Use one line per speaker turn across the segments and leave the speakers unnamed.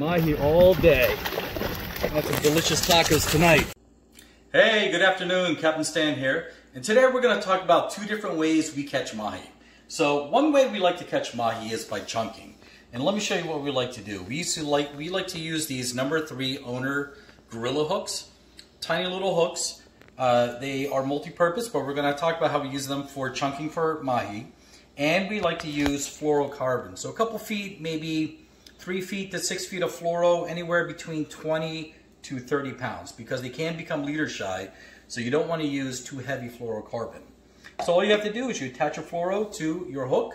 Mahi all day. Got some delicious tacos tonight.
Hey, good afternoon, Captain Stan here. And today we're going to talk about two different ways we catch mahi. So one way we like to catch mahi is by chunking. And let me show you what we like to do. We used to like we like to use these number three owner gorilla hooks, tiny little hooks. Uh, they are multi-purpose, but we're going to talk about how we use them for chunking for mahi. And we like to use fluorocarbon. So a couple feet, maybe three feet to six feet of fluoro, anywhere between 20 to 30 pounds, because they can become leader shy. So you don't want to use too heavy fluorocarbon. So all you have to do is you attach your fluoro to your hook,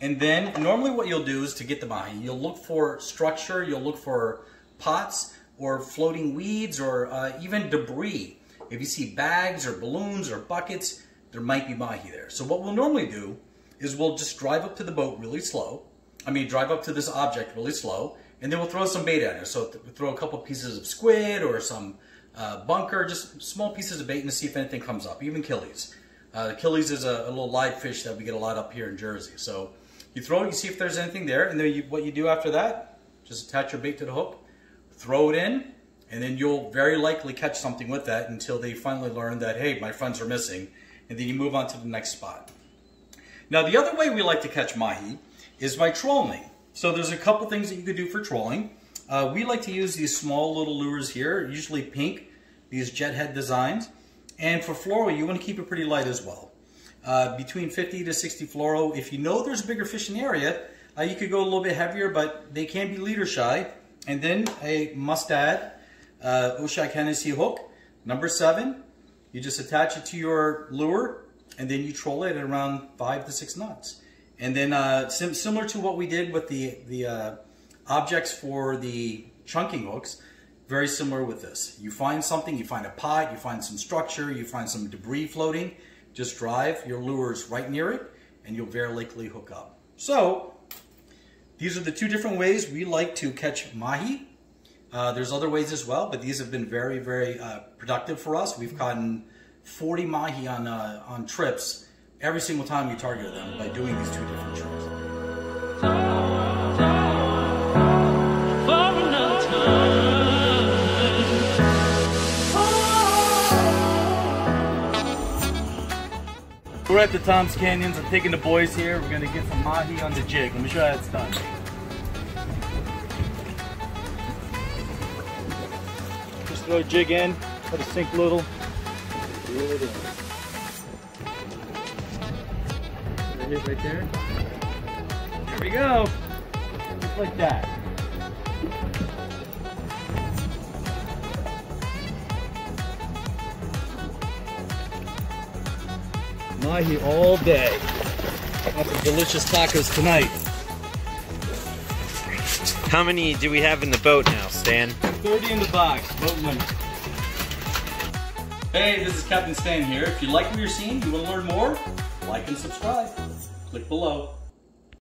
and then normally what you'll do is to get the mahi, you'll look for structure, you'll look for pots or floating weeds or uh, even debris. If you see bags or balloons or buckets, there might be mahi there. So what we'll normally do is we'll just drive up to the boat really slow. I mean, drive up to this object really slow, and then we'll throw some bait at it. So we'll throw a couple pieces of squid or some uh, bunker, just small pieces of bait and see if anything comes up, even killies. Uh, is a, a, little live fish that we get a lot up here in Jersey. So you throw it, you see if there's anything there, and then you, what you do after that, just attach your bait to the hook, throw it in, and then you'll very likely catch something with that until they finally learn that, hey, my friends are missing, and then you move on to the next spot. Now, the other way we like to catch mahi is by trolling. So there's a couple things that you could do for trolling. Uh, we like to use these small little lures here, usually pink, these jet head designs. And for fluoro, you want to keep it pretty light as well uh, between 50 to 60 fluoro. If you know there's a bigger fish in the area, uh, you could go a little bit heavier, but they can be leader shy. And then a mustad uh, O'Shaughnessy hook, number seven. You just attach it to your lure, and then you troll it at around five to six knots. And then uh, sim similar to what we did with the, the uh, objects for the chunking hooks, very similar with this. You find something, you find a pot, you find some structure, you find some debris floating, just drive your lures right near it and you'll very likely hook up. So these are the two different ways we like to catch mahi. Uh, there's other ways as well, but these have been very, very uh, productive for us. We've gotten 40 mahi on, uh, on trips every single time we targeted them by doing these two different tricks.
We're at the Tom's Canyons. I'm taking the boys here. We're gonna get some mahi on the jig. Let me show you how it's done. Just throw a jig in, let it sink a little. Reel it in. Right, right there. There we go. Just like that. Mahi all day. Got some delicious tacos tonight.
How many do we have in the boat now, Stan?
30 in the box, boat limit.
Hey, this is Captain Stan here. If you like what you're seeing, you want to learn more, like and subscribe. Click below.